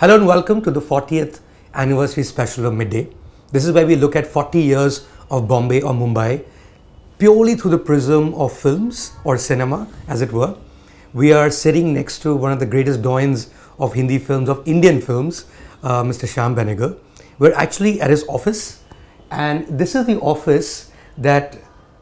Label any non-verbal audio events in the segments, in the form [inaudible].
Hello and welcome to the 40th anniversary special of Midday. This is where we look at 40 years of Bombay or Mumbai purely through the prism of films or cinema, as it were. We are sitting next to one of the greatest doyens of Hindi films, of Indian films, uh, Mr. Shyam Benegal. We're actually at his office, and this is the office that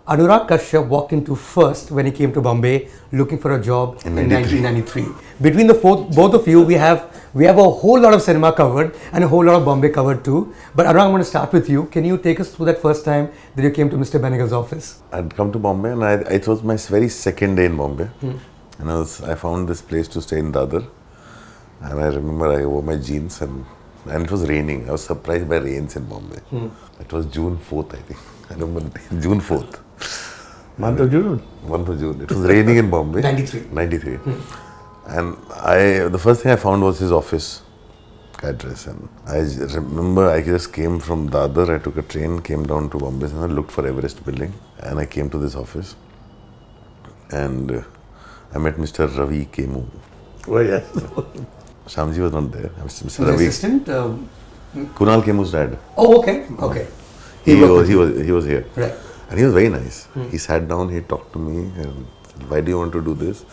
Anurag Kashyap walked into first when he came to Bombay looking for a job in, In 1993. Between the four, both of you, we have we have a whole lot of cinema covered and a whole lot of Bombay covered too. But Anurag, I'm going to start with you. Can you take us through that first time that you came to Mr. Benegal's office? I'd come to Bombay and I, it was my very second day in Bombay. Hmm. And I, was, I found this place to stay in Dadar. And I remember I wore my jeans and, and it was raining. I was surprised by rains in Bombay. Hmm. It was June 4th, I think. [laughs] I remember the June 4th, Month of June. month of June. It was raining in Bombay. 93. 93. Hmm. And I, the first thing I found was his office address. And I remember I just came from Dadar. I took a train, came down to Bombay, and I looked for Everest Building. And I came to this office. And uh, I met Mr. Ravi Kemmu. Oh, yes. [laughs] Shamji was not there. Mr. Was Ravi. assistant? Um, Kunal Kemmu's dad. oh, okay, okay. He, worked was, he, was, he was here. Right. And he was very nice. He sat down, he talked to me, and said, Why do you want to do this?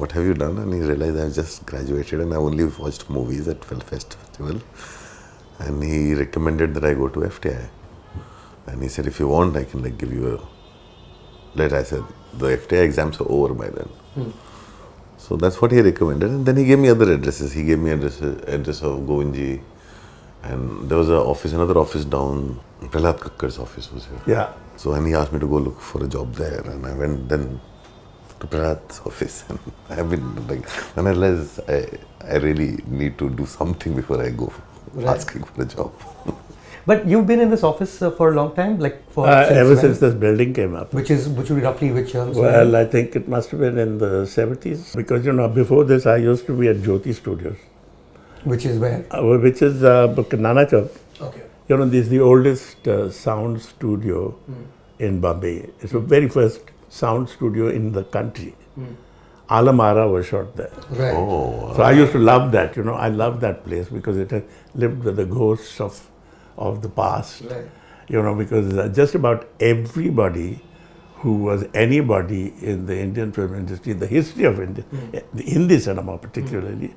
What have you done? And he realized I just graduated and I only watched movies at Fellfest Festival. And he recommended that I go to FTI. And he said, If you want, I can like give you a letter. I said, The FTI exams are over by then. Hmm. So that's what he recommended. And then he gave me other addresses. He gave me address, address of Govinji. And there was a office, another office down, Prahlad Kakkar's office was here. Yeah. So and he asked me to go look for a job there, and I went then to Prahlad's [laughs] office, and [laughs] I've been like, and I realized I, I really need to do something before I go Right. asking for a job. [laughs] But you've been in this office uh, for a long time, like for Uh, ever when? since this building came up. which is which would be roughly which year? Well, I think it must have been in the 70s. Because, you know, before this, I used to be at Jyoti Studios, which is where? uh, which is uh, Nana Chowk. Okay. You know, this is the oldest uh, sound studio in Bombay. It's the very first sound studio in the country. Hmm. Alam Ara was shot there. Right. Oh, So I used to love that, you know, I love that place because it had lived with the ghosts of, of the past. Right. You know, because uh, just about everybody who was anybody in the Indian film industry, the history of India, hmm. eh, the Hindi cinema particularly,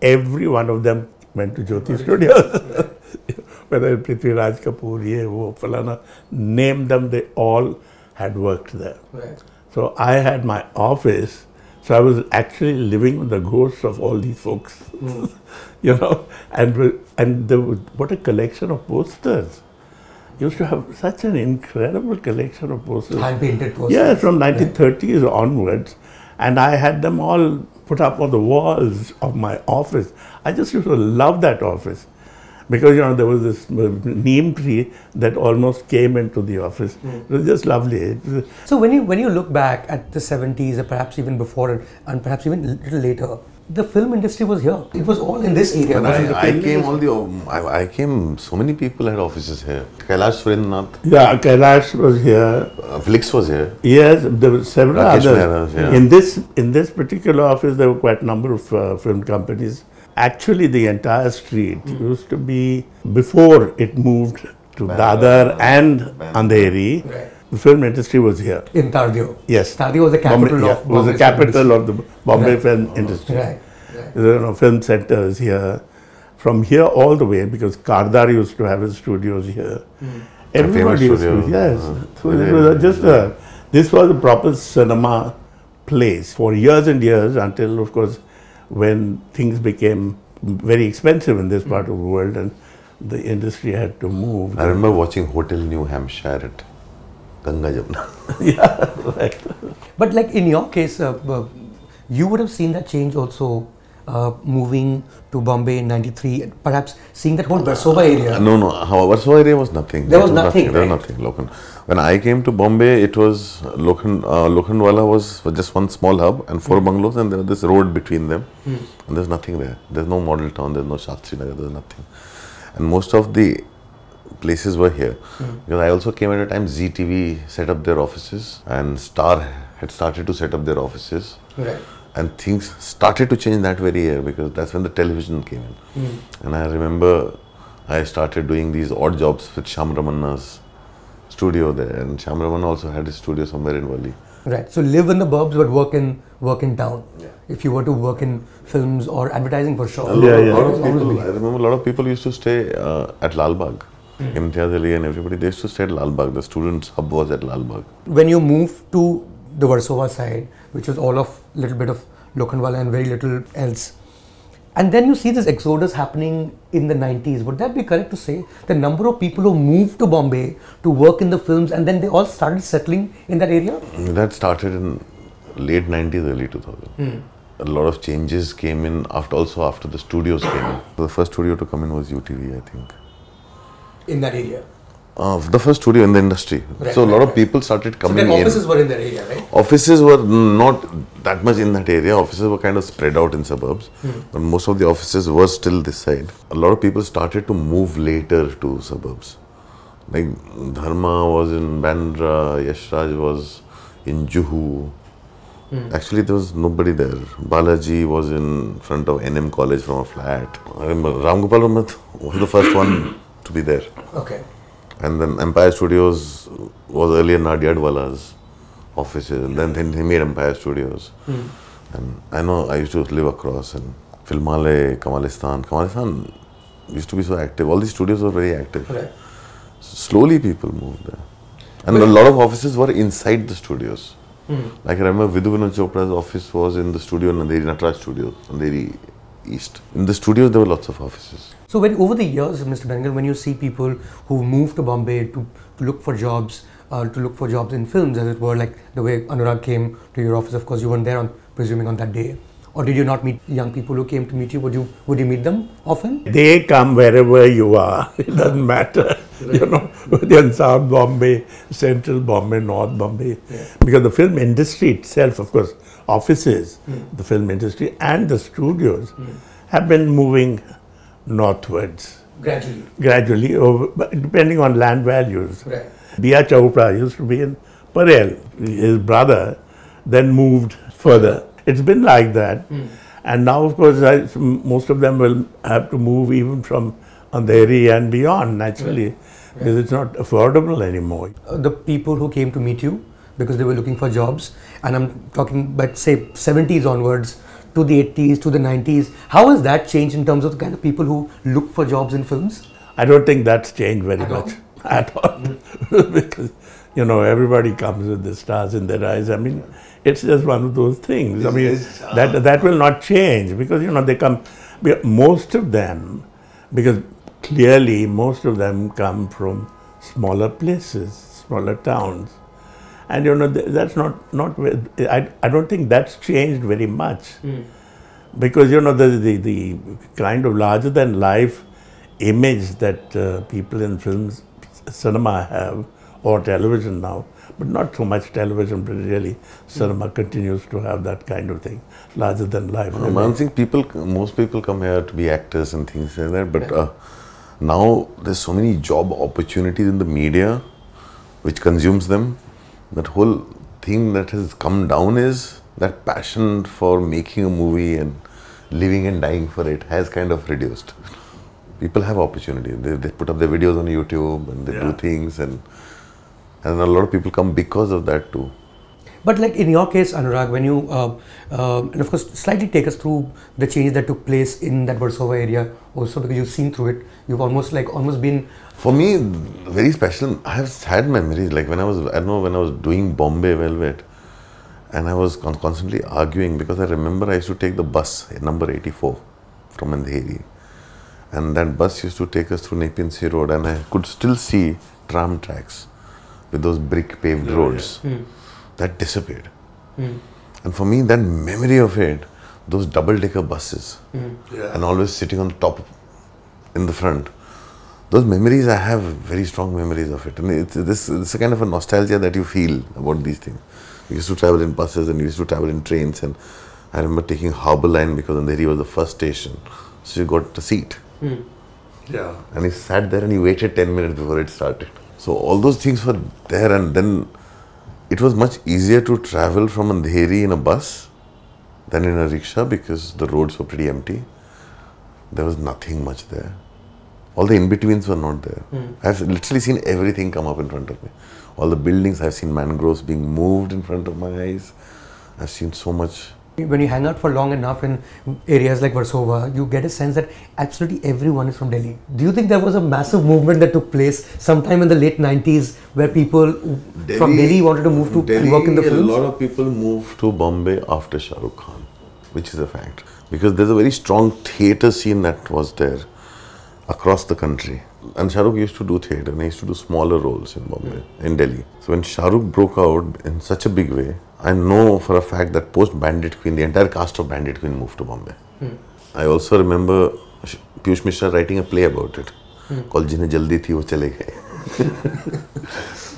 every one of them went to Jyoti Studios. [laughs] Whether Prithviraj Kapoor, ye, wo, falana, name them, they all had worked there. Right. So I had my office. So I was actually living with the ghosts of all these folks, hmm. [laughs] you know, and and there was, what a collection of posters. Used to have such an incredible collection of posters. Hand painted posters. Yes, from 1930s onwards, and I had them all put up on the walls of my office. I just used to love that office because you know there was this uh, neem tree that almost came into the office. It was just lovely. So when you when you look back at the 70s or perhaps even before and, and perhaps even a little later, the film industry was here. It was all in this area. I. I came, all the um, I, I came. So many people had offices here. Kailash Surendranath, Yeah, Kailash was here. uh, Felix was here. Yes, there were several Rakesh others. Mehra was here. In this in this particular office, there were quite a number of uh, film companies. Actually, the entire street used to be before it moved to Dadar and Andheri. Right. The film industry was here. in Tardeo. Yes, Tardeo was the capital Bombay, yeah, of was the Bombay film capital of the Bombay Right. film industry. Right. right. There were film centers here. From here all the way, because Kardar used to have his studios here. Everybody used to, yes. Uh, So it was just a, this was a proper cinema place for years and years until, of course, when things became very expensive in this part of the world and the industry had to move. I remember watching Hotel New Hampshire at Ganga Jamuna. [laughs] [laughs] yeah, right. But like in your case, uh, uh, you would have seen that change also. Uh, moving to Bombay in '93, perhaps seeing that whole Versova area. No, no. However, so area was nothing. There was It nothing, There was nothing. When I came to Bombay, it was Lokhan. Uh, Lokhandwala was just one small hub and four bungalows, and there was this road between them, and there's nothing there. There's no model town. There's no Shastri Nagar. There's nothing, and most of the places were here because I also came at a time ZTV set up their offices and Star had started to set up their offices Right. And things started to change that very year because that's when the television came in. And I remember I started doing these odd jobs with Sham Ramanna's studio there. And Sham Ramanna also had his studio somewhere in Wali. Right. So live in the burbs but work in work in town. Yeah. If you were to work in films or advertising for sure. A Yeah, yeah. lot of people, I remember a lot of people used to stay uh, at Lal Bagh. Imtiaz Ali and everybody, they used to stay at Lal Bagh. The students' hub was at Lal Bagh. When you moved to the Versova side, which was all of little bit of Lokhandwala and very little else, and then you see this exodus happening in the 90s. Would that be correct to say the number of people who moved to Bombay to work in the films and then they all started settling in that area? That started in late 90s, early 2000. Hmm. A lot of changes came in after also after the studios came in. The first studio to come in was UTV, I think. In that area. Uh, the first studio in the industry. Right, so a lot right, of right. people started So coming in. offices were in that area, right? Offices were not that much in that area. Offices were kind of spread out in suburbs, but most of the offices were still this side. A lot of people started to move later to suburbs. Like Dharma was in Bandra, Yashraj was in Juhu. Actually, there was nobody there. Balaji was in front of NM College from a flat. I remember Ram Gopal Ramat was the first one to be there. Okay. And then Empire Studios was earlier Nadiadwala's offices. And then, then he made Empire Studios. Hmm. And I know I used to live across and Filmalaya, Kamalistan. Kamalistan used to be so active. All these studios were very active. Right. Slowly people moved there. And a lot of offices were inside the studios. Hmm. Like I remember Vidhu Vinod Chopra's office was in the studio, Nanderi Natraj Studio, Nanderi East. In the studios, there were lots of offices. So when over the years, Mr. Benegal, when you see people who move to Bombay to, to look for jobs, uh, to look for jobs in films, as it were, like the way Anurag came to your office, of course, you weren't there, on, presuming on that day, or did you not meet young people who came to meet you? Would you would you meet them often? They come wherever you are. [laughs] It doesn't matter. [laughs] You know, whether in South Bombay, Central Bombay, North Bombay. Because the film industry itself, of course, offices, the film industry and the studios have been moving northwards Gradually. gradually, over, depending on land values. Right. B.R. Chopra used to be in Parel. His brother then moved further. It's been like that. And now, of course, I, most of them will have to move even from Andheri and beyond, naturally, because it's not affordable anymore. Uh, the people who came to meet you because they were looking for jobs, and I'm talking about say 70s onwards to the 80s to the 90s. How has that changed in terms of the kind of people who look for jobs in films? I don't think that's changed very At all? much [laughs] at all, [laughs] because you know everybody comes with the stars in their eyes. I mean, it's just one of those things. I mean, uh, that that will not change because you know they come. Most of them, because clearly most of them come from smaller places, smaller towns, and you know th- that's not not. I I don't think that's changed very much because you know the, the the kind of larger than life image that uh, people in films cinema have or television now but not so much television but really cinema continues to have that kind of thing larger than life No, but I think people, most people come here to be actors and things like that. But uh, now there's so many job opportunities in the media, which consumes them. That whole thing that has come down is that passion for making a movie and living and dying for it has kind of reduced. People have opportunity. They, they put up their videos on YouTube and they do things, and and a lot of people come because of that too. But like in your case, Anurag, when you uh, uh, and of course slightly take us through the change that took place in that Versova area also because you've seen through it. You've almost like almost been For me, very special. I have had memories. Like when I was, I don't know, when I was doing Bombay Velvet, and I was con- constantly arguing because I remember I used to take the bus, number 84, from Andheri. And that bus used to take us through Nepean Sea Road, and I could still see tram tracks with those brick paved roads. That disappeared. Hmm. And for me, that memory of it, those double decker buses, hmm. and always sitting on top in the front, those memories I have very strong memories of it, and it's this it's a kind of a nostalgia that you feel about these things. We used to travel in buses and we used to travel in trains, and I remember taking Harbour Line because Andheri was the first station, so you got a seat, hmm. yeah. And he sat there and he waited ten minutes before it started. So all those things were there, and then it was much easier to travel from Andheri in a bus than in a rickshaw because the roads were pretty empty. There was nothing much there. All the in betweens were not there. Hmm. I've literally seen everything come up in front of me. All the buildings, I've seen mangroves being moved in front of my eyes. I've seen so much. When you hang out for long enough in areas like Versova, you get a sense that absolutely everyone is from Delhi. Do you think there was a massive movement that took place sometime in the late 90s where people from Delhi wanted to move to Delhi, work in the films? A lot of people moved to Bombay after Shah Rukh Khan, which is a fact. Because there's a very strong theatre scene that was there across the country. And Shah Rukh used to do theatre and he used to do smaller roles in Bombay, in Delhi. So when Shah Rukh broke out in such a big way, I know for a fact that post Bandit Queen, the entire cast of Bandit Queen moved to Bombay. Hmm. I also remember Piyush Mishra writing a play about it hmm. called Jinhe Jaldi Thi Wo Chale Gaye.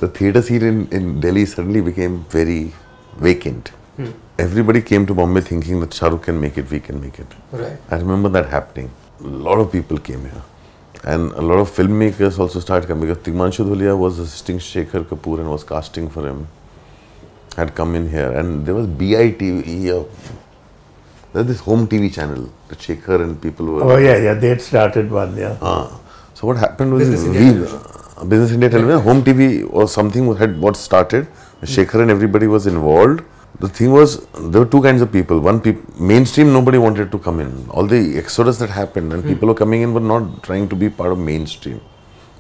the theatre scene in, in Delhi suddenly became very vacant. Hmm. Everybody came to Bombay thinking that Shah Rukh can make it, we can make it. Right. I remember that happening. A lot of people came here. And a lot of filmmakers also started coming because Tigmanshu Dhulia was assisting Shekhar Kapoor and was casting for him. Had come in here. And there was BITV, uh, there's this home TV channel that Shekhar and people were. Oh yeah, yeah, they had started one, yeah. Ah, so what happened was Business we, India uh, Business India Television, Home TV or something had what started. Shekhar and everybody was involved. The thing was, there were two kinds of people. One, peop- mainstream, nobody wanted to come in. All the exodus that happened and people were coming in were not trying to be part of mainstream.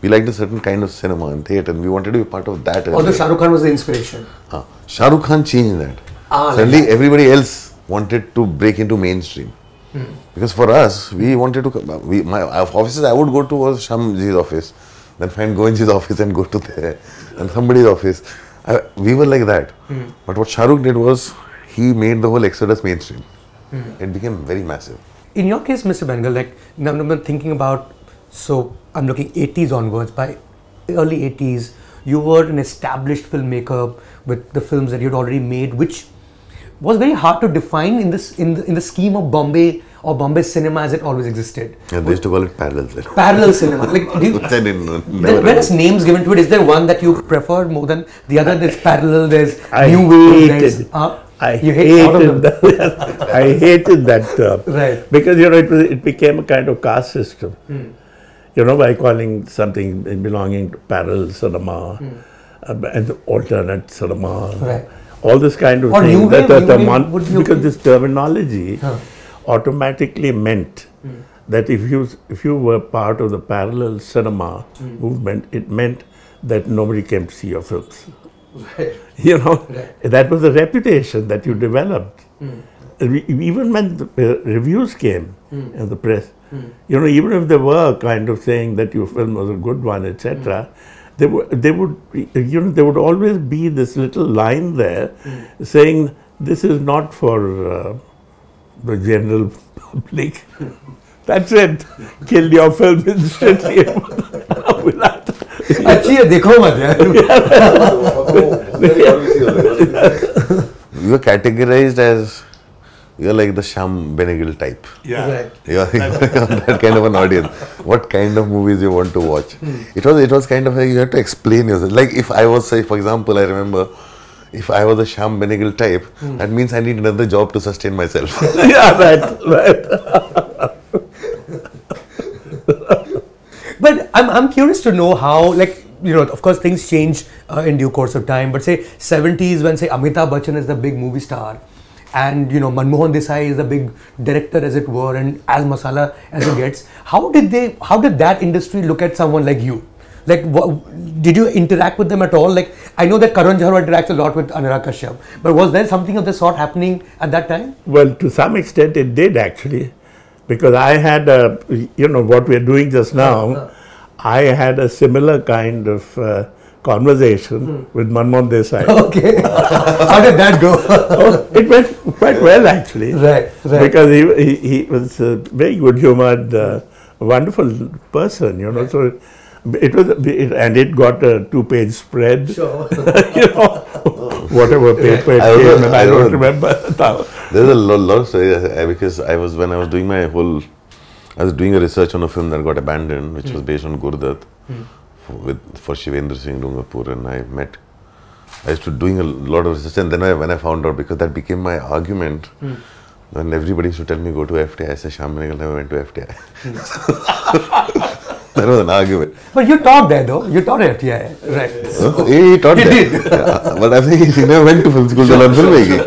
We liked a certain kind of cinema and theatre, and we wanted to be part of that. Although earlier. Shah Rukh Khan was the inspiration. Ah, Shah Rukh Khan changed that. Ah, Suddenly, everybody else wanted to break into mainstream. Hmm. Because for us, we wanted to. come- We, my offices, I would go to was Shamji's office, then find Goenji's [laughs] office and go to there, and somebody's office. I, we were like that. Hmm. But what Shah Rukh did was he made the whole exodus mainstream. Hmm. It became very massive. In your case, Mr. Benegal, like now I'm thinking about, so I'm looking 80s onwards. By early 80s, you were an established filmmaker with the films that you'd already made, which was very hard to define in this in the, in the scheme of Bombay or Bombay cinema as it always existed. Yeah, they used to call it parallel cinema. Parallel cinema, like [laughs] do you, I didn't know. there, Never names given to it, is there one that you prefer more than the other? There's parallel, there's I new wave, there's uh, I you hate all of hated [laughs] that. I hated that term. Right. Because you know it, was, it became a kind of caste system. Hmm. You know, by calling something belonging to parallel cinema uh, and alternate cinema, Hmm. Right. all this kind of Or thing. that- that the mon- because this terminology Huh. automatically meant Hmm. that if you if you were part of the parallel cinema Hmm. movement, it meant that nobody came to see your films. [laughs] You know, that was the reputation that you developed. And Even when the uh, reviews came in the press, you know, even if they were kind of saying that your film was a good one, etc., they would, they would, you know, there would always be this little line there saying this is not for uh, the general public. [laughs] That's it. Kill your film instantly. [laughs] अच्छी है देखो मत यार [laughs] You were categorized as you're like the Shyam Benegal type. Yeah. Right. You're, you're [laughs] that kind of an audience. What kind of movies you want to watch? It was it was kind of like you had to explain yourself. Like if I was say, for example, I remember if I was a Shyam Benegal type, that means I need another job to sustain myself. [laughs] yeah, right, right. But I'm, I'm curious to know how, like, you know, of course, things change uh, in due course of time. But say 70s, when say Amitabh Bachchan is the big movie star, and you know Manmohan Desai is a big director, as it were, and as masala as it gets. How did they? How did that industry look at someone like you? Like, wha- did you interact with them at all? Like, I know that Karan Johar interacts a lot with Anurag Kashyap, but was there something of the sort happening at that time? Well, to some extent, it did actually, because I had a, you know, what we're doing just now. I had a similar kind of uh, conversation with Manmohan Desai. Okay, [laughs] how did that go? [laughs] Oh, it went quite well actually. Right, right. Because he, he, he was a very good humored, uh, wonderful person, you know. So it was, it, and it got a two page spread. Sure. [laughs] you know, whatever paper it I came, and I I don't remember now. There's a lot, lot of stories uh, because I was when I was doing my whole, I was doing a research on a film that got abandoned, which was based on Guru Dutt, for, with for Shivendra Singh Dungarpur, and I met. I used to doing a lot of research, and then I, when I found out because that became my argument hmm. When everybody used to tell me go to FTI, I said Shyam Benegal never went to FTI. [laughs] [laughs] that was an argument. But you taught there though. You taught at FTI, right? he, he taught He that. did. [laughs] Yeah, but I think he never went to film school to learn filmmaking.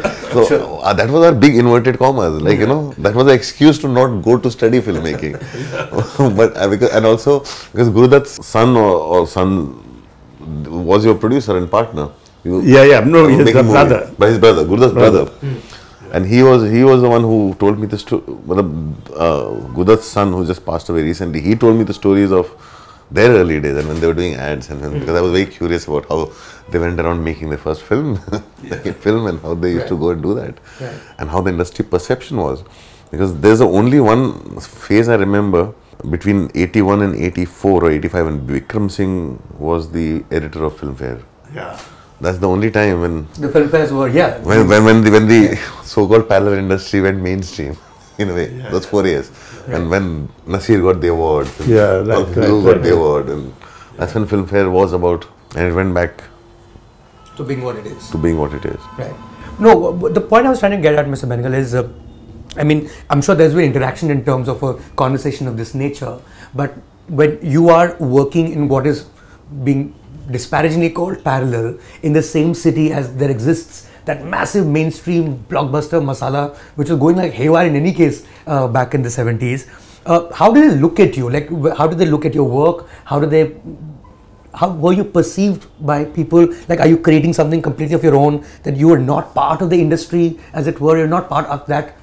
So uh, that was our big inverted commas. Like you know, that was the excuse to not go to study filmmaking. [laughs] but uh, because and also because Guru Dutt's son or, or son was your producer and partner. You, Yeah, yeah. No, you he's making movie. brother. But his brother, Guru Dutt's brother. Brother. And he was he was the one who told me the story. Uh, Guru Dutt's son, who just passed away recently, he told me the stories of their early days and when they were doing ads and when, because I was very curious about how they went around making their first film, [laughs] second [laughs] film, and how they used to go and do that, Right. and how the industry perception was. Because there's only one phase I remember between 81 and 84 or 85 when Vikram Singh was the editor of Filmfare. Yeah. That's the only time when The film fairs were yeah. when when when the, when the so-called parallel industry went mainstream, [laughs] in a way, those four years, and when Nasir got the award, and Yeah, right, all right, people right, got the award, and that's when Filmfare was about, and it went back To being what it is. to being what it is. Right. No, the point I was trying to get at, Mr. Benegal, is uh, I mean, I'm sure there's been interaction in terms of a conversation of this nature, but when you are working in what is being disparagingly called parallel in the same city as there exists that massive mainstream blockbuster masala, which was going like haywire in any case uh, back in the 70s. Uh, how did they look at you? Like, how did they look at your work? How do they how were you perceived by people like are you creating something completely of your own that you are not part of the industry as it were you're not part of that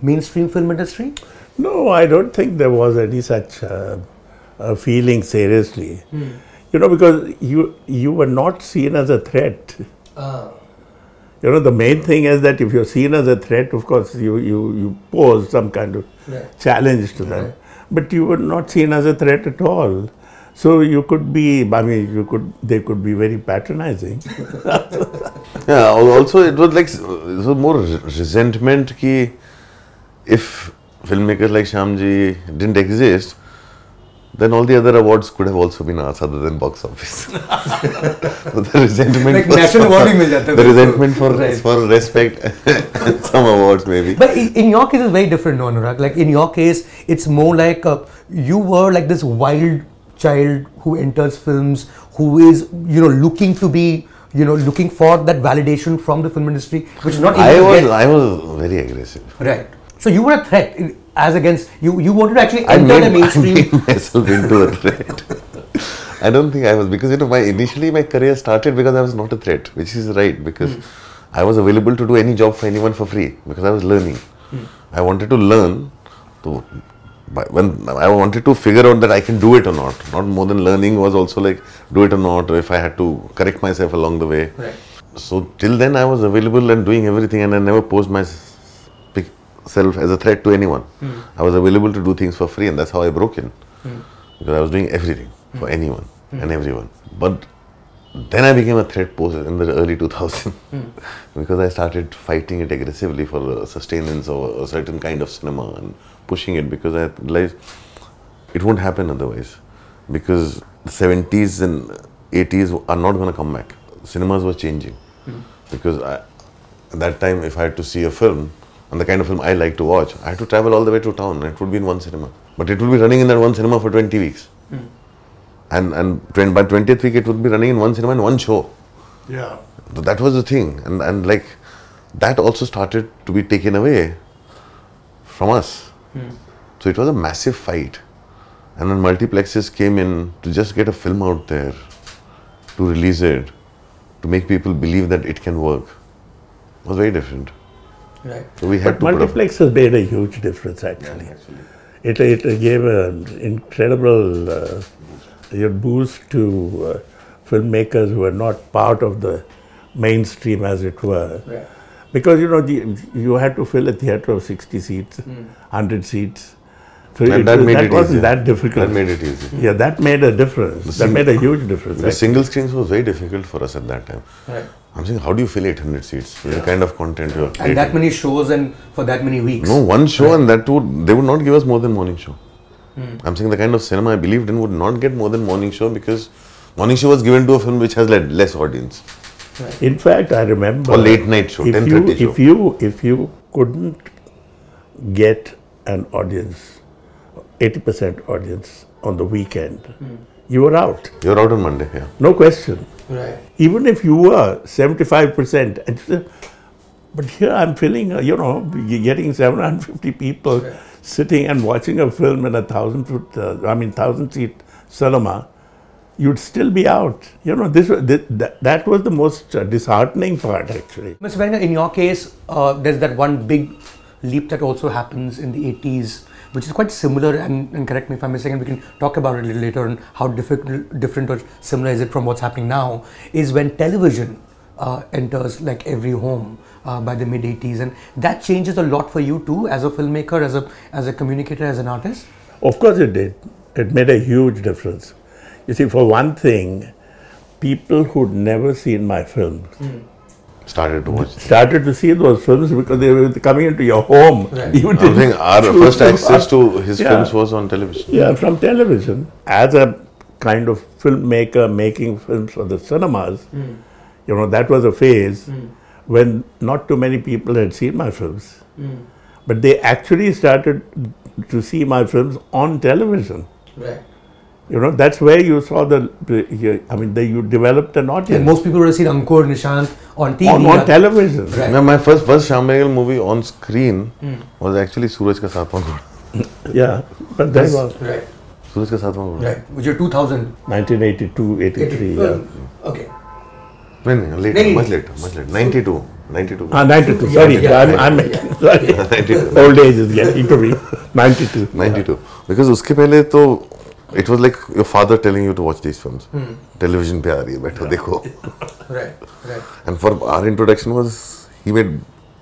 mainstream film industry No, I don't think there was any such uh, feeling seriously. You know, because you you were not seen as a threat. Ah. You know, the main thing is that if you're seen as a threat, of course, you you, you pose some kind of Right. challenge to them. But you were not seen as a threat at all. So you could be, I mean, you could, they could be very patronizing. [laughs] Yeah. Also, it was like it was more resentment. Ki if filmmakers like Shyamji didn't exist, then all the other awards could have also been asked other than box office. [laughs] so the resentment like for, national mil jata the resentment for right. for respect [laughs] some awards maybe. But in your case it's very different, no, Anurag. Like in your case, it's more like a you were like this wild child who enters films, who is you know looking to be you know looking for that validation from the film industry, which is not. I was get. I was very aggressive. Right. So you were a threat as against you you wanted to actually I enter made, the mainstream I made myself into a threat. I don't think I was because you know my initially my career started because I was not a threat, which is right because hmm. I was available to do any job for anyone for free because I was learning. Hmm. I wanted to learn to when I wanted to figure out that I can do it or not. Not more than learning was also like do it or not, or if I had to correct myself along the way. Right. So till then I was available and doing everything, and I never posed myself as a threat to anyone. Hmm. I was available to do things for free, and that's how I broke in. Hmm. Because I was doing everything hmm. for anyone and everyone. But then I became a threat post in the early 2000s [laughs] because I started fighting it aggressively for the sustenance of a certain kind of cinema and pushing it because I realized it won't happen otherwise. Because the 70s and 80s are not going to come back. Cinemas were changing. Because I, at that time, if I had to see a film and the kind of film I like to watch, I had to travel all the way to town. and It would be in one cinema, but it would be running in that one cinema for 20 weeks. Hmm. And and twen- by 20th week, it would be running in one cinema in one show. Yeah. So that was the thing, and and like that also started to be taken away from us. Hmm. So it was a massive fight, and then multiplexes came in to just get a film out there, to release it, to make people believe that it can work. was very different. Right So we had But to put multiplex has made a huge difference actually. It, it gave an incredible uh, boost to uh, filmmakers who are not part of the mainstream, as it were. right Because you know the, you had to fill a theater of 60 seats, 100 seats. So And it that was- made that it wasn't easier. that difficult. That made it easy. yeah, that made a difference. That made a huge difference. The actually. single screens was very difficult for us at that time. right I'm saying, how do you fill 800 seats with the kind of content you're creating? and that many shows and for that many weeks No, one show and that would they would not give us more than morning show. Hmm. I'm saying the kind of cinema I believed in would not get more than morning show because morning show was given to a film which has led less audience. In fact, I remember Or late night show, if 10:30 you, show. If you if you couldn't get an audience, 80% audience on the weekend, you were out. You're out on Monday, yeah. No question. Right. Even if you were 75%, and but here I'm feeling, uh, you know, you're getting 750 people Right. sitting and watching a film in a thousand foot, uh, I mean, thousand seat cinema, you'd still be out. You know, this, was- thi- that, that was the most uh, disheartening part, actually. Mr. Wenger, in your case, uh, there's that one big leap that also happens in the 80s, which is quite similar, and, and correct me if I'm missing, and we can talk about it a little later on how different, different or similar is it from what's happening now, is when television uh, enters like every home uh, by the mid 80s, and that changes a lot for you too, as a filmmaker, as a as a communicator, as an artist. Of course, it did. It made a huge difference. You see, for one thing, people who'd never seen my films Started to watch. started to see those films because they were coming into your home. Right. You I'm didn't saying our first access to his Yeah. films was on television. Yeah, from television. As a kind of filmmaker making films for the cinemas, hmm. you know, that was a phase hmm. when not too many people had seen my films. Hmm. But they actually started to see my films on television. Right. You know, that's where you saw the, I mean, the, you developed an audience. And most people would have seen Ankur, Nishant on TV. On, on television. Right. My, my first first Shyam Benegal movie on screen mm. was actually Suraj Ka Saathwan Ghoda. [laughs] yeah, but that was. Right. Suraj Ka Saathwan Ghoda. Right, which is 2000. 1982, 83, yeah. Oh, okay. When? Later, Maybe. much later, much later. 92. 92. Ah, 92. Sorry, yeah, yeah, I'm, I'm [laughs] yeah. [laughs] sorry. 92. Old age is getting to me. 92. 92. Because uske pehle to it was like your father telling you to watch these films. Hmm. Television pe aari yeah. dekho. [laughs] right, right. And for our introduction was he made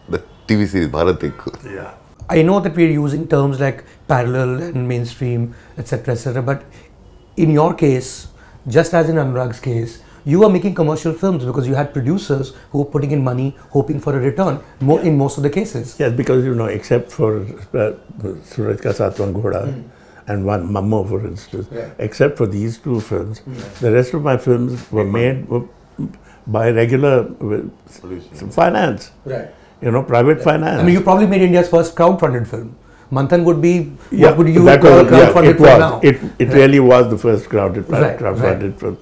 the TV series Bharat Dekho. Yeah. I know that we're using terms like parallel and mainstream, etc., etc. But in your case, just as in Anurag's case, you were making commercial films because you had producers who were putting in money, hoping for a return. More yeah. in most of the cases. Yes, because you know, except for uh, Suraj Ka Ghoda. Hmm and one Mammo, for instance, Yeah. except for these two films, the rest of my films were made by regular uh, finance. Right. You know, private finance. I mean, you probably made India's first crowd-funded film. Manthan would be yeah, what would you that call was, a crowd-funded yeah, it film was. now? It, it really was the first crowded, Right, crowdfunded film.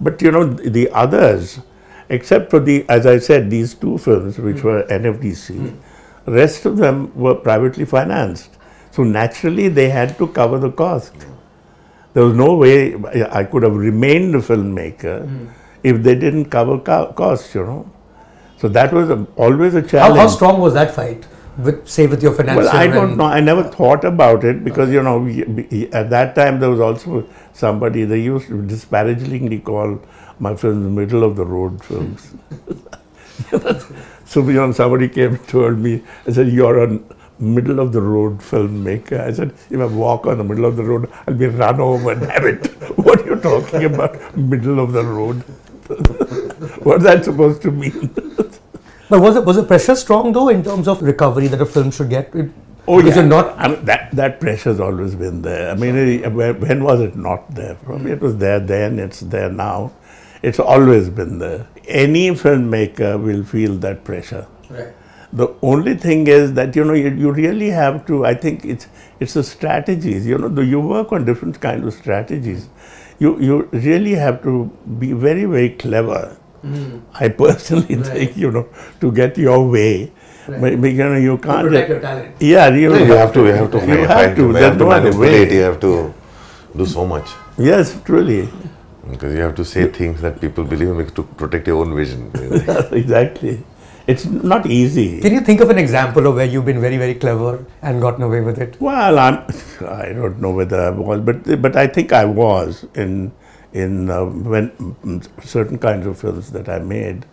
But you know, the others, except for the, as I said, these two films, which Hmm. were NFDC, rest of them were privately financed. So naturally, they had to cover the cost. There was no way I could have remained a filmmaker Hmm. if they didn't cover co- costs, you know. So that was a, always a challenge. how strong was that fight? With say with your financier. Well, I don't know. I never thought about it because you know we- at that time there was also somebody they used to disparagingly call my films middle of the road films. [laughs] [laughs] so you know somebody came and told me, I said you're a middle of the road filmmaker. I said if I walk on the middle of the road, I'll be run over. Damn it! [laughs] What are you talking about? Middle of the road? [laughs] What's that supposed to mean? [laughs] But was it was the pressure strong though in terms of recovery that a film should get? It- Oh because yeah, you're not I mean, that that pressure's always been there. I mean, it- when, when was it not there? Probably it was there then. It's there now. It's always been there. Any filmmaker will feel that pressure. right. The only thing is that you know you, you really have to. I think it's it's the strategies. You know, the, you work on different kinds of strategies. You you really have to be very very clever. Hmm. I personally Right. think you know to get your way. Right. But, but, you know you can't. protect just- your talent. yeah, you, You have to, you have to, You fight, have to. You There's have to no other manipulate. way. You have to do so much Yes, truly. because you have to say things that people believe in to protect your own vision. [laughs] exactly. It's not easy. Can you think of an example of where you've been very, very clever and gotten away with it? Well, I'm. I don't know whether I was, but but I think I was in in uh, when mm, certain kinds of films that I made.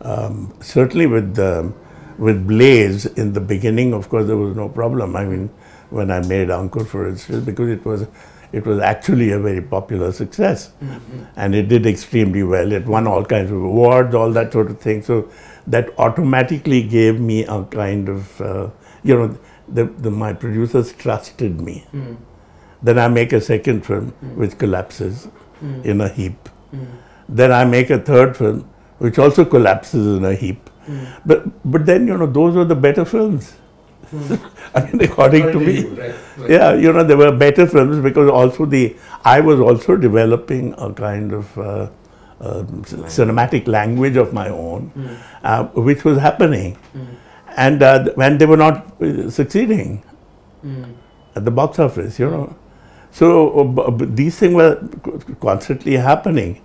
Um, certainly with um, with Blaze in the beginning, of course, there was no problem. I mean, when I made Ankur, for instance, because it was it was actually a very popular success, and it did extremely well. It won all kinds of awards, all that sort of thing. So that automatically gave me a kind of uh, you know the, the my producers trusted me. Then I make a second film which collapses in a heap. Then I make a third film which also collapses in a heap. But but then you know those were the better films. [laughs] I mean, according to me. Right, right. Yeah, you know, there were better films because also the I was also developing a kind of uh, uh, cinematic language of my own, uh, which was happening, and uh, when they were not uh, succeeding at the box office, you know. So uh, b- b- these things were constantly happening.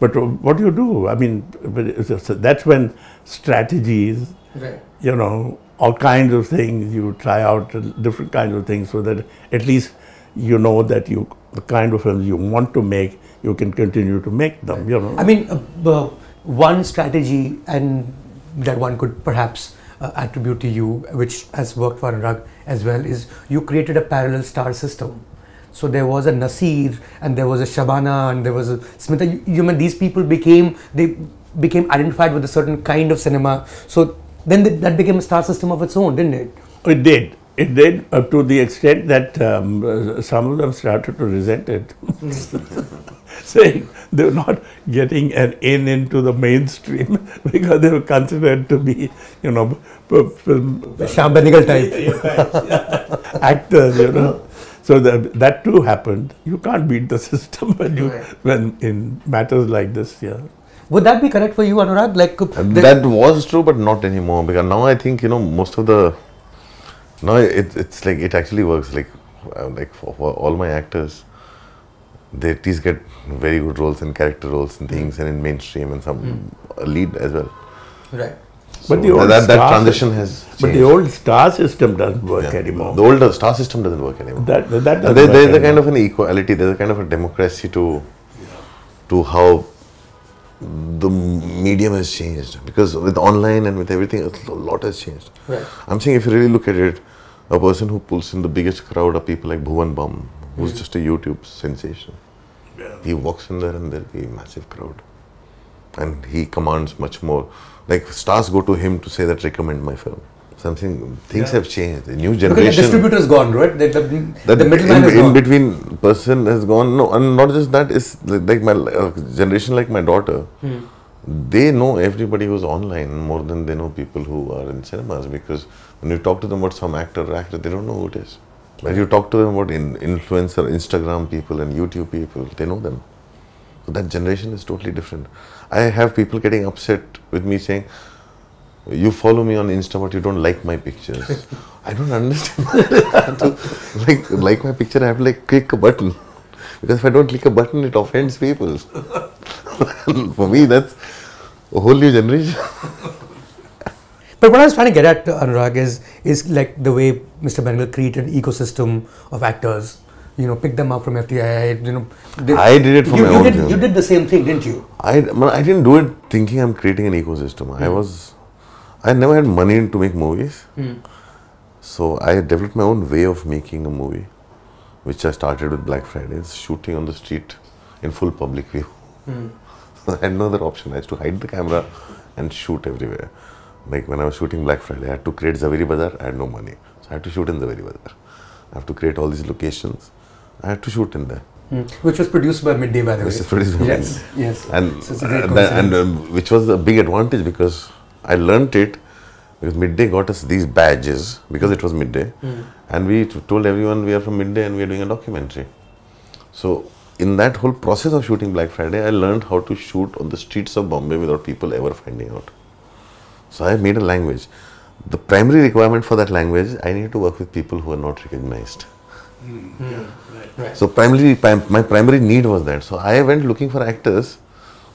But uh, what do you do? I mean, but it's- so that's when strategies, Right. you know, all kinds of things, you try out different kinds of things so that at least you know that you, the kind of films you want to make, you can continue to make them, you know. I mean, uh, uh, one strategy and that one could perhaps uh, attribute to you, which has worked for Anurag as well, is you created a parallel star system. So there was a Nasir and there was a Shabana and there was a Smita. You, you mean these people became they became identified with a certain kind of cinema. So then th- that became a star system of its own, didn't it? It did. It did uh, to the extent that um, uh, some of them started to resent it, [laughs] [laughs] saying they were not getting an in into the mainstream [laughs] because they were considered to be, you know, p- film Shyam Benegal type. [laughs] actors, you know. So that that too happened. You can't beat the system when you Right. when in matters like this. Yeah. Would that be correct for you, Anurag? Like And the- that was true, but not anymore. Because now I think you know most of the now it, it's like it actually works. Like uh, like for, for all my actors, they at least get very good roles and character roles and things, and in mainstream and some a lead as well. right. But the old that, that star transition has. But the old star system doesn't work Yeah. anymore. The old star system doesn't work anymore. that that doesn't there, work there's a kind of an equality. There's a kind of a democracy to to how the medium has changed. Because with online and with everything, a lot has changed. Right. I'm saying if you really look at it, a person who pulls in the biggest crowd are people like Bhuvan Bam, who's mm-hmm. just a YouTube sensation. He walks in there and there'll be a massive crowd. And he commands much more. Like stars go to him to say that recommend my film. Something things have changed. The new generation. Because the distributor's gone, right? The, the, the middleman in, is in gone. between person has gone no and not just that is like like my uh, generation like my daughter Hmm. they know everybody who's online more than they know people who are in cinemas because when you talk to them about some actor or actor they don't know who it is when you talk to them about in, influencer instagram people and youtube people they know them so that generation is totally different i have people getting upset with me saying you follow me on Insta, but you don't like my pictures. [laughs] I don't understand. To, [laughs] like like my picture, I have to like click a button because if I don't click a button, it offends people. [laughs] For me, that's a whole new generation. But what I was trying to get at, Anurag, is is like the way Mr. Benegal created an ecosystem of actors. You know, pick them up from FTI. You know, I did it for you, my you own Did, you did the same thing, didn't you? I, man, I didn't do it thinking I'm creating an ecosystem. I hmm. was, I never had money to make movies. Hmm. So I developed my own way of making a movie, which I started with Black Fridays, shooting on the street in full public view. Hmm. [laughs] I had no other option. I had to hide the camera and shoot everywhere. Like when I was shooting Black Friday, I had to create Zaveri Bazaar. I had no money, so I had to shoot in Zaveri Bazaar. I have to create all these locations. I had to shoot in there. Mm. Which was produced by Midday, by the Which way. produced by yes, yes. and So great uh, that- and um, which was a big advantage because I learnt it because midday got us these badges because it was midday and we told everyone we are from midday and we are doing a documentary so in that whole process of shooting black friday i learned how to shoot on the streets of bombay without people ever finding out so i made a language the primary requirement for that language i need to work with people who are not recognized hmm. right. so primarily, prim- my primary need was that. So I went looking for actors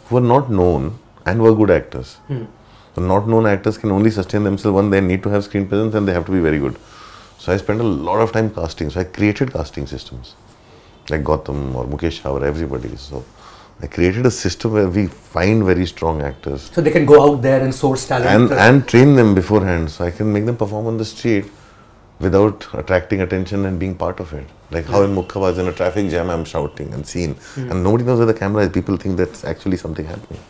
who were not known and were good actors. Hmm. So not known actors can only sustain themselves when They need to have screen presence and they have to be very good. So I spent a lot of time casting. So I created casting systems, like Gotham or Mukesh Chhabra, everybody. So I created a system where we find very strong actors so they can go out there and source talent. and and train them beforehand so I can make them perform on the street without attracting attention and being part of it. Like how in Mukha was in a traffic jam, I'm shouting and seen, hmm. and nobody knows where the camera is. People think that's actually something happening.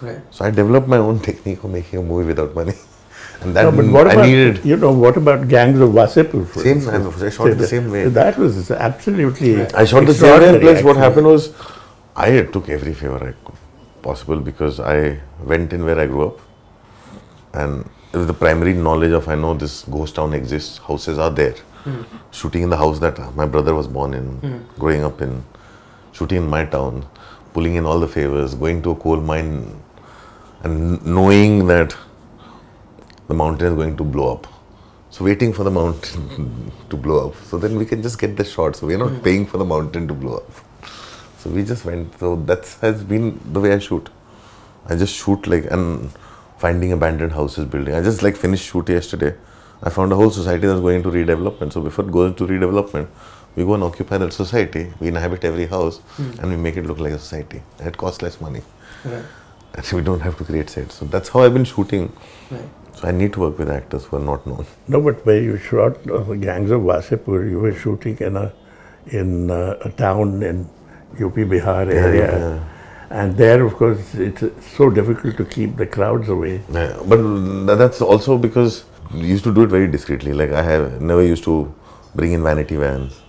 right. So I developed my own technique of making a movie without money, [laughs] and that No, but what I about, needed. you know, what about Gangs of Wasseypur? for Same, instance? I shot it the same way. That was absolutely. I shot the same way. extraordinary, Plus, what happened was, I took every favor I could possible because I went in where I grew up, and with the primary knowledge of I know this ghost town exists, houses are there. Hmm. Shooting in the house that uh, my brother was born in, hmm. growing up in, shooting in my town, pulling in all the favors, going to a coal mine, and knowing that the mountain is going to blow up. So waiting for the mountain [laughs] to blow up. So then we can just get the shot. So we're not hmm. paying for the mountain to blow up. So we just went. So that has been the way I shoot. I just shoot like and finding abandoned houses, building. I just like finished shoot yesterday. I found a whole society that's going to redevelopment. So before it goes into redevelopment, we go and occupy that society. We inhabit every house and we make it look like a society. And it costs less money. Right. And we don't have to create sets. So that's how I've been shooting. Right. So I need to work with actors who are not known. No, but where you shot uh, Gangs of Wasseypur, you were shooting in a in uh, a town in UP Bihar area, yeah. and there, of course, it's so difficult to keep the crowds away. Yeah, but that's also because we used to do it very discreetly. Like I have never used to bring in vanity vans.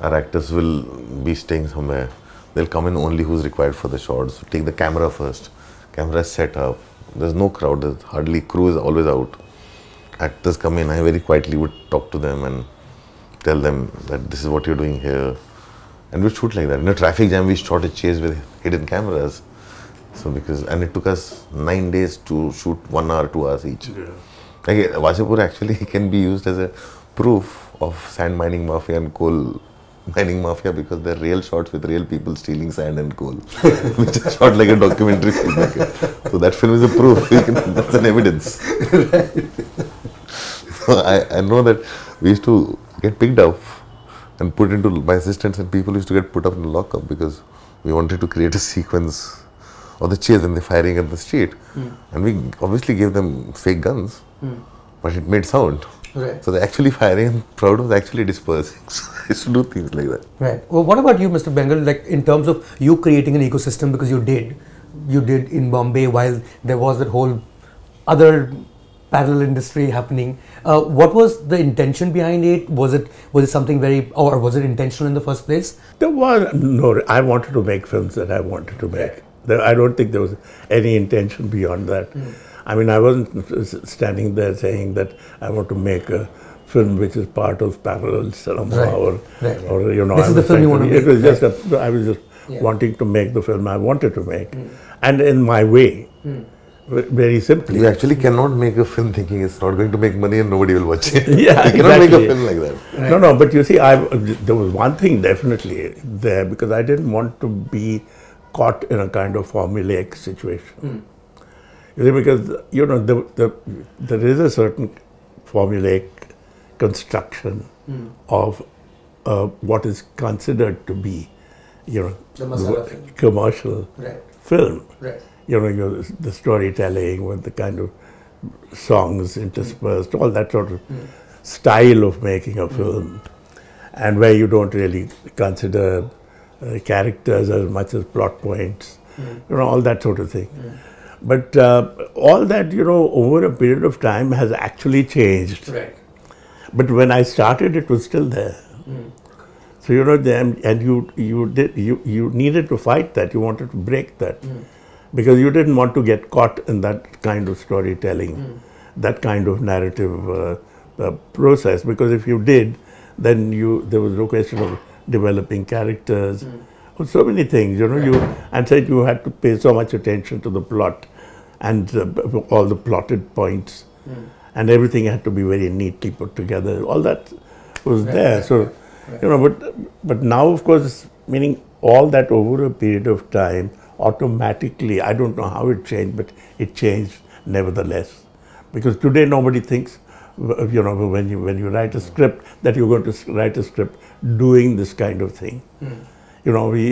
Our actors will be staying somewhere. They'll come in only who's required for the shots. Take the camera first. Camera set up. There's no crowd. There's hardly crew is always out. Actors come in. I very quietly would talk to them and tell them that this is what you're doing here. And we shoot like that. In a traffic jam, we shot a chase with hidden cameras. So because and it took us nine days to shoot one hour, two hours each. Like Wasseypur actually [laughs] can be used as a proof of sand mining mafia and coal mining mafia because they're real shots with real people stealing sand and coal, [laughs] which is shot like a documentary filmmaker. So that film is a proof. Can, [laughs] that's an evidence. so I, I know that we used to get picked up and put into my assistants and people used to get put up in the lockup because we wanted to create a sequence of the chase and the firing at the street. Hmm. And we obviously gave them fake guns, hmm. but it made sound. Right. So they're actually firing and crowd was actually dispersing. [laughs] So I used to do things like that. Right. Well, what about you, Mr. Benegal? Like in terms of you creating an ecosystem because you did, you did in Bombay while there was that whole other parallel industry happening. Uh, what was the intention behind it? Was it was it something very, or was it intentional in the first place? There was no. I wanted to make films that I wanted to make. There, I don't think there was any intention beyond that. Hmm. I mean, I wasn't standing there saying that I want to make a film which is part of parallel cinema Right. or, Right. or you know. This I is the film you want to make. It was make. just a, I was just Yeah. wanting to make the film I wanted to make, hmm. and in my way, v- very simply. You actually cannot make a film thinking it's not going to make money and nobody will watch it. [laughs] Yeah, you cannot make a film like that. No, no, but you see, I there was one thing definitely there because I didn't want to be caught in a kind of formulaic situation. You see, because you know the, the, there is a certain formulaic construction of uh, what is considered to be, you know, The masala film. commercial Right. film Right. You know, your, the storytelling with the kind of songs interspersed, all that sort of style of making a film, and where you don't really consider uh, characters as much as plot points, you know, all that sort of thing. But uh, all that, you know, over a period of time has actually changed. Right. But when I started, it was still there. So you know, then and you you did you you needed to fight that. You wanted to break that because you didn't want to get caught in that kind of storytelling, that kind of narrative uh, uh, process. Because if you did, then you there was no question of developing characters. or So many things, you know, you and said you had to pay so much attention to the plot and uh, all the plotted points, and everything had to be very neatly put together. All that was there. So, you know, but but now, of course, meaning all that over a period of time, automatically, I don't know how it changed, but it changed nevertheless, because today nobody thinks. You know, when you when you write a script, that you're going to write a script doing this kind of thing. You know, we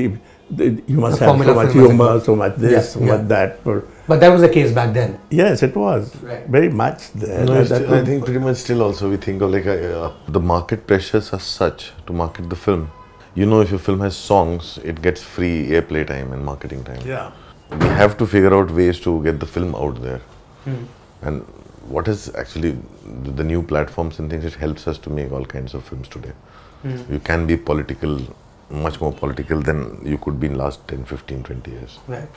the- you must The have so much film, as humor, so much this, Yeah, so yeah. much that. For, But that was the case back then. yes, it was Right. very much there. No, That- that still- I think pretty much still also we think of like uh, the market pressures are such to market the film. You know, if your film has songs, it gets free airplay time and marketing time. yeah. We have to figure out ways to get the film out there. Hmm. And what is actually the, new platforms and things, it helps us to make all kinds of films today. Hmm. You can be political, much more political than you could be in last 10, 15, 20 years. Right.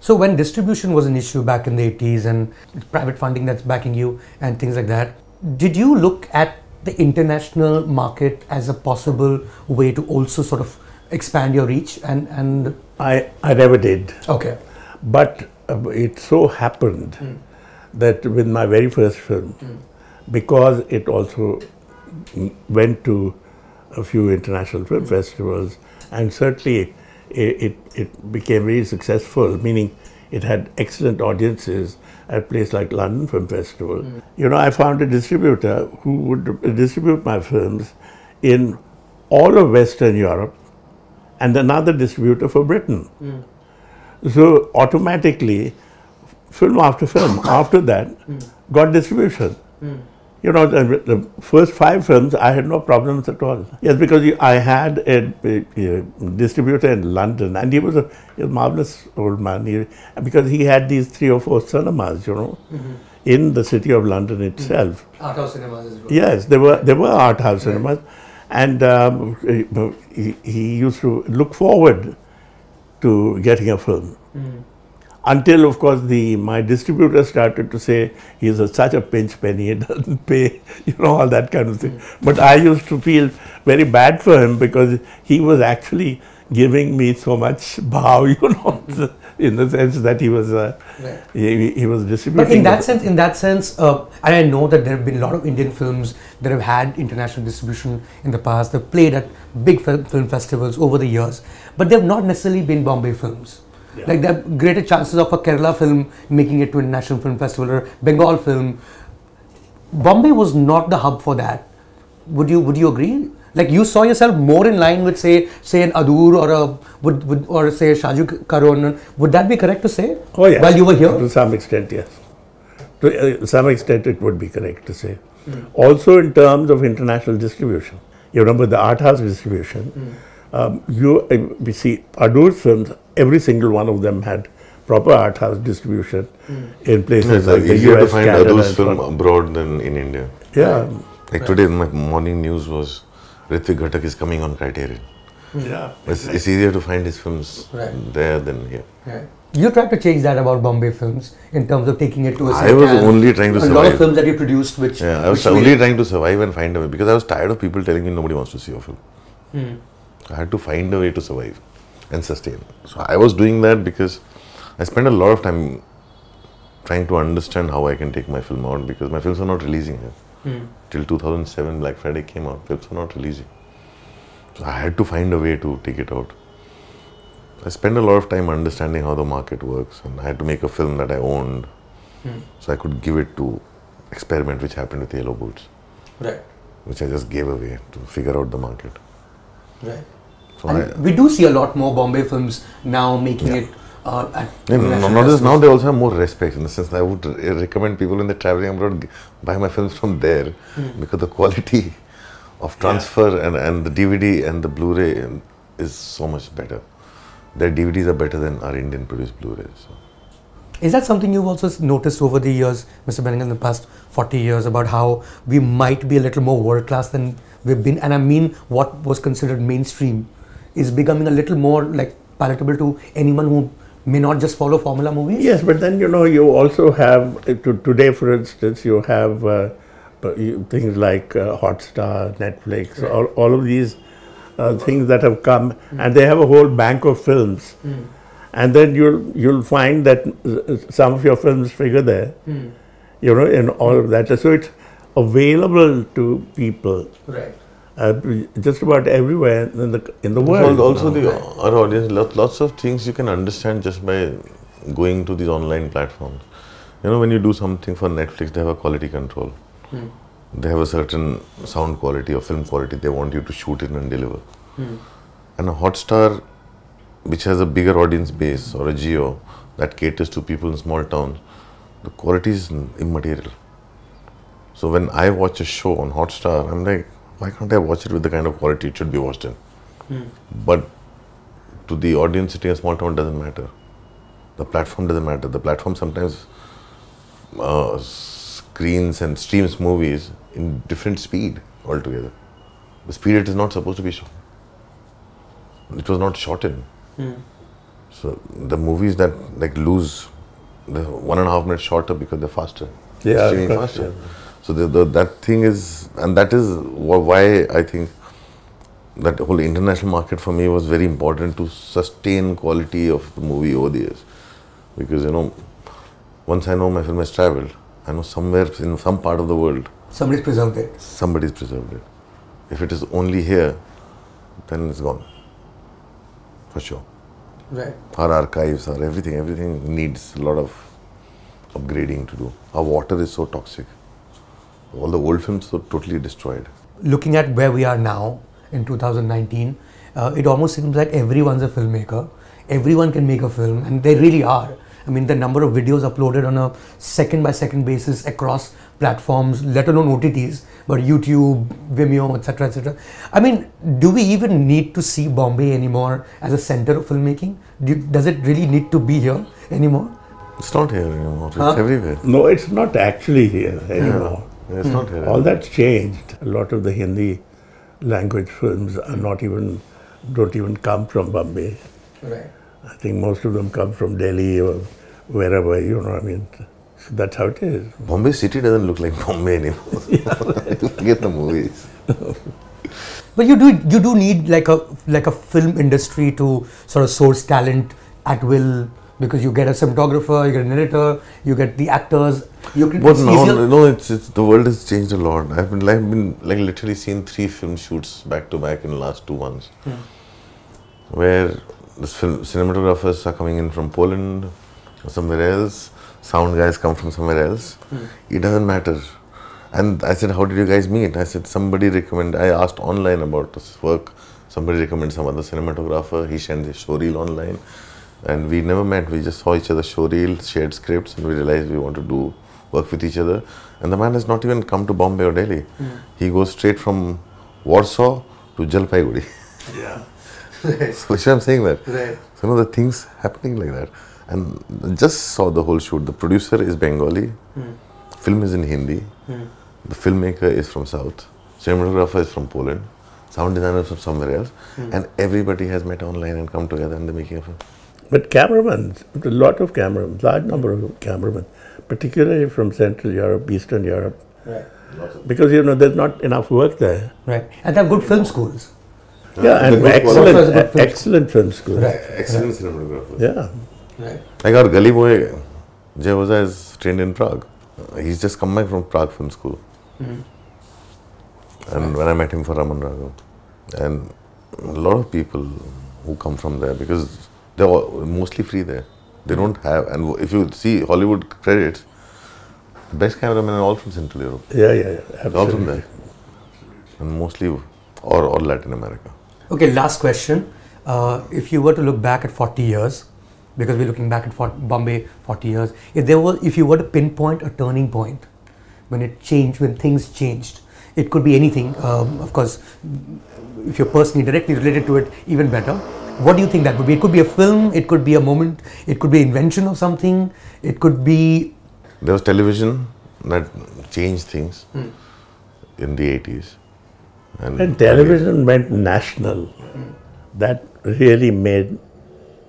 So when distribution was an issue back in the 80s and private funding that's backing you and things like that, did you look at the international market as a possible way to also sort of expand your reach and and I, I never did. okay. But uh, it so happened that with my very first film, because it also mm, went to a few international film festivals, and certainly it, it, it became very successful, meaning it had excellent audiences at places like London Film Festival. You know, I found a distributor who would distribute my films in all of Western Europe and another distributor for Britain. Hmm. So automatically, film after film [coughs] after that hmm. got distribution. Hmm. You know, the, the first five films, I had no problems at all. Yes, because I had a, a- a distributor in London, and he was a, a marvelous old man. He, because he had these three or four cinemas, you know, mm-hmm. in the city of London itself. Mm-hmm. art house cinemas as well Yes, there were there were art house cinemas, and um, he, he used to look forward to getting a film. Mm-hmm. Until, of course, the my distributor started to say he's a, such a pinch penny, he doesn't [laughs] pay, you know, all that kind of thing. But I used to feel very bad for him because he was actually giving me so much bow, [laughs] you know, [laughs] in the sense that he was uh, Right. he, he was distributing. But in that sense, in that sense, uh, and I know that there have been a lot of Indian films that have had international distribution in the past. They've played at big film, film festivals over the years, but they've not necessarily been Bombay films. Yeah. Like there are greater chances of a Kerala film making it to international film festival or Bengal film. Bombay was not the hub for that. Would you Would you agree? Like you saw yourself more in line with say say an Adoor or a would, would or say Shaji Karun. Would that be correct to say? Oh, yes. While you were here. To some extent, yes. To uh, some extent, it would be correct to say. Also, in terms of international distribution, you remember the art house distribution. Um, you uh, we see Adoor's films. Every single one of them had proper art house distribution in places It's like the easier to US, find Canada, Adoor's and film on. abroad than in India. Yeah, Like today, my morning news was Ritwik Ghatak is coming on Criterion. yeah. It's, it's easier to find his films Right. there than here. Right. You tried to change that about Bombay films in terms of taking it to a. I was only trying to a lot of films that you produced, which Yeah, I was which only trying to survive and find a way because I was tired of people telling me nobody wants to see your film. Hmm. I had to find a way to survive and sustain. So I was doing that because I spent a lot of time trying to understand how I can take my film out because my films are not releasing here. Hmm. Till 2007, Black Friday came out, films were not releasing. So I had to find a way to take it out. I spent a lot of time understanding how the market works, and I had to make a film that I owned, Hmm. so I could give it to experiment, which happened with Yellow Boots, Right. which I just gave away to figure out the market. Right. So And I, we do see a lot more Bombay films now making Yeah. it uh, at Yeah, no, not just now, they also have more respect in the sense that I would re- recommend people in the traveling abroad buy my films from there because the quality of transfer and, and the DVD and the Blu-ray is so much better. Their DVDs are better than our Indian produced Blu-rays. So. Is that something you've also noticed over the years, Mr. Benegal, in the past 40 years, about how we might be a little more world class than we've been? And I mean, what was considered mainstream is becoming a little more like palatable to anyone who may not just follow formula movies. Yes, but then you know you also have uh, to, today, for instance, you have uh, things like uh, Hotstar, Netflix, all, all of these uh, things that have come, and they have a whole bank of films. And then you'll you'll find that uh, some of your films figure there, you know, in all of that. So it's available to people Right. Uh, just about everywhere in the in the Well, world. also, now. the, our audience, lot, lots of things you can understand just by going to these online platforms. You know, when you do something for Netflix, they have a quality control. They have a certain sound quality or film quality they want you to shoot in and deliver. And a Hotstar, which has a bigger audience base, or a Jio that caters to people in small towns, the quality is immaterial. So when I watch a show on Hotstar, I'm like, why can't I watch it with the kind of quality it should be watched in? But to the audience sitting in a small town, it doesn't matter. The platform doesn't matter. The platform sometimes uh, screens and streams movies in different speed altogether. The speed it is not supposed to be shown. It was not shot in. So the movies that like lose the one and a half minutes shorter because they're faster. Yeah, Streaming of course, faster. So the, the, that thing is, and that is why I think that whole international market for me was very important to sustain quality of the movie over the years. Because you know, once I know my film has traveled, I know somewhere in some part of the world Somebody's preserved it. somebody's preserved it. If it is only here, then it's gone. For sure. Right. Our archives, our everything, everything needs a lot of upgrading to do. Our water is so toxic. All the old films were totally destroyed. Looking at where we are now in 2019, uh, it almost seems like everyone's a filmmaker. Everyone can make a film, and they really are. I mean, the number of videos uploaded on a second by second basis across platforms, let alone OTTs, but YouTube, Vimeo, etc., etc. I mean, do we even need to see Bombay anymore as a center of filmmaking? Do, does it really need to be here anymore? It's not here anymore. It's Huh? everywhere. No, it's not actually here anymore. It's not hmm. here. All that's changed. A lot of the Hindi language films are not even, don't even come from Bombay. Right. I think most of them come from Delhi or wherever, you know, I mean, so that's how it is. Bombay city doesn't look like Bombay anymore. [laughs] [laughs] Forget the movies. But you do you do need like a like a film industry to sort of source talent at will because you get a cinematographer, you get an editor, you get the actors. You can But it's no, no, it's, it's the world has changed a lot. I've been like been like literally seen three film shoots back to back in the last two months, hmm. where the film cinematographers are coming in from Poland or somewhere else. Sound guys come from somewhere else. Hmm. It doesn't matter. And I said, how did you guys meet? I said, somebody recommend. I asked online about this work. Somebody recommended some other cinematographer. He shared his showreel online, and we never met. We just saw each other showreel, shared scripts, and we realized we want to do work with each other. And the man has not even come to Bombay or Delhi. Hmm. He goes straight from Warsaw to Jalpaiguri. Yeah. [laughs] so which I'm saying that. Right. So you know the things happening like that. And just saw the whole shoot. The producer is Bengali. Hmm. Film is in Hindi. Hmm. The filmmaker is from South. Cinematographer is from Poland. Sound designer is from somewhere else. And everybody has met online and come together and they're making a film. But cameramen, a lot of cameramen, large number of cameramen, particularly from Central Europe, Eastern Europe, Right. because you know there's not enough work there. Right. And they have good film schools. Yeah, and excellent, quality. Good film excellent film schools. Right. Excellent cinematographers. Yeah. Right. Like our gully boy, Jay is trained in Prague. Uh, He's just come back from Prague Film School. And when I met him for Raman Raghav, and a lot of people who come from there because they're all mostly free there. They don't have, and if you see Hollywood credits, the best cameramen are all from Central Europe, Yeah, yeah, yeah. They're all from there, and mostly or or Latin America. Okay, last question. Uh, if you were to look back at 40 years, because we're looking back at 40, Bombay 40 years, if there were, if you were to pinpoint a turning point when it changed, when things changed, it could be anything. Um, of course, if you're personally directly related to it, even better. What do you think that would be? It could be a film. It could be a moment. It could be invention of something. It could be There was television that changed things hmm. in the 80s. And television went national. That really made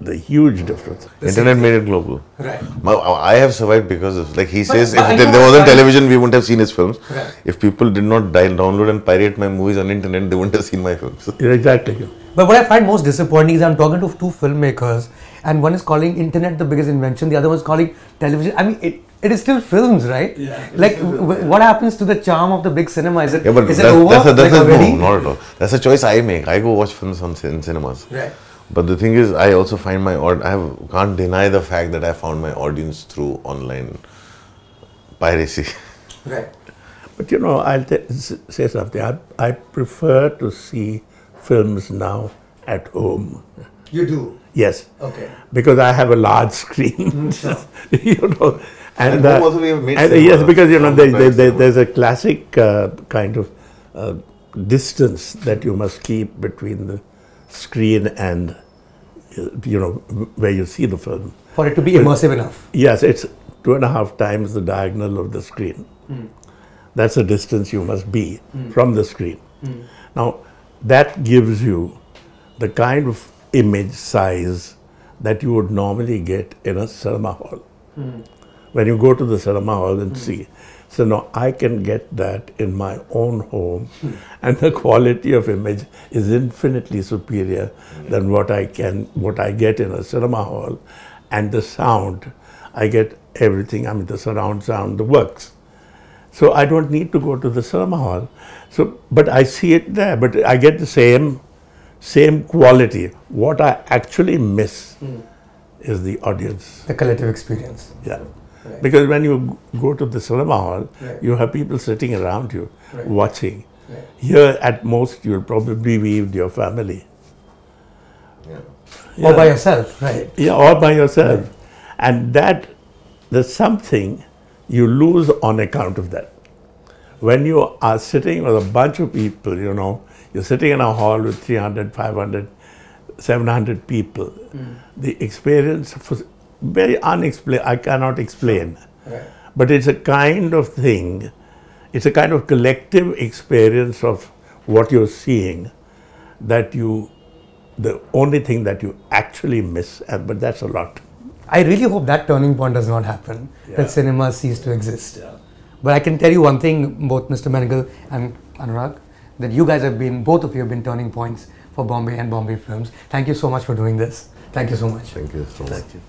the huge difference. Internet made it global. right. My, I have survived because of, like he says, but I if there, there wasn't television, we wouldn't have seen his films. Right. If people did not download and pirate my movies on internet, they wouldn't have seen my films. Exactly. But what I find most disappointing is I'm talking to two filmmakers, and one is calling internet the biggest invention, the other one is calling television. I mean, it, it is still films, right? Yeah. Like, w- what happens to the charm of the big cinema? Is it, Yeah, but is it that's, over? that's, a, that's like a, already? no, not at all. That's a choice I make. I go watch films on in cinemas. Right. But the thing is, I also find my aud- I have, can't deny the fact that I found my audience through online piracy. Right. But you know, I'll t- s- say something. I, I prefer to see films now at home. You do. Yes. Okay. Because I have a large screen. [laughs] you know. And, At home also we have made and, yes, because you know there, the there, there, there's a classic uh, kind of uh, distance that you must keep between the screen and uh, you know where you see the film. For it to be immersive enough. Yes, it's two and a half times the diagonal of the screen. That's the distance you must be from the screen. Now, that gives you the kind of image size that you would normally get in a cinema hall. Hmm. When you go to the cinema hall and hmm. see. So now I can get that in my own home, hmm. and the quality of image is infinitely superior than what I can, what I get in a cinema hall, and the sound, I get everything. I mean, the surround sound, the works. So I don't need to go to the cinema hall. So, but I see it there. But I get the same, same quality. What I actually miss hmm. is the audience. The collective experience. Yeah. Because when you go to the cinema hall, Right. you have people sitting around you, Right. watching. Right. Here, at most, you'll probably be with your family. Yeah. Or by yourself, right? Yeah, all by yourself. And that, there's something you lose on account of that. When you are sitting with a bunch of people, you know, you're sitting in a hall with 300, 500, 700 people, hmm. the experience was very unexplained. I cannot explain. Right. But it's a kind of thing, it's a kind of collective experience of what you're seeing that you, the only thing that you actually miss, and, but that's a lot. I really hope that turning point does not happen, Yeah. that cinema cease to exist. But I can tell you one thing, both Mr. Benegal and Anurag, that you guys have been, both of you have been turning points for Bombay and Bombay films. Thank you so much for doing this. Thank you so much. Thank you so much. you.